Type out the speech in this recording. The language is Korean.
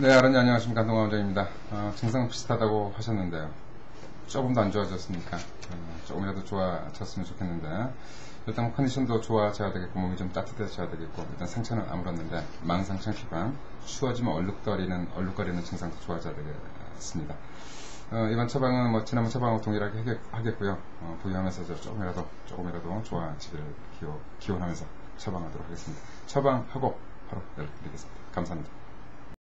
네, 아론이 안녕하십니까. 동아 원장입니다. 어, 아, 증상 비슷하다고 하셨는데요. 조금 더 안 좋아졌으니까 어, 조금이라도 좋아졌으면 좋겠는데 일단 뭐 컨디션도 좋아져야 되겠고 몸이 좀 따뜻해져야 되겠고 일단 상처는 아물었는데 망상 창피감 추워지면 얼룩거리는 얼룩거리는 증상도 좋아져야 되겠습니다. 어, 이번 처방은 뭐 지난번 처방하고 동일하게 하겠, 고요 어, 부유하면서 저 조금이라도 조금이라도 좋아지기를 기원, 기원하면서 처방하도록 하겠습니다. 처방하고 바로 연락드리겠습니다. 감사합니다.